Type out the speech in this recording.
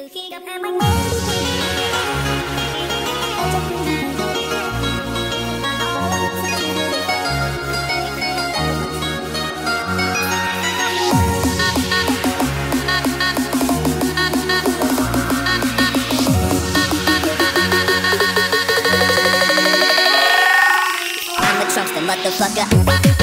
từ khi gặp em anh motherfucker.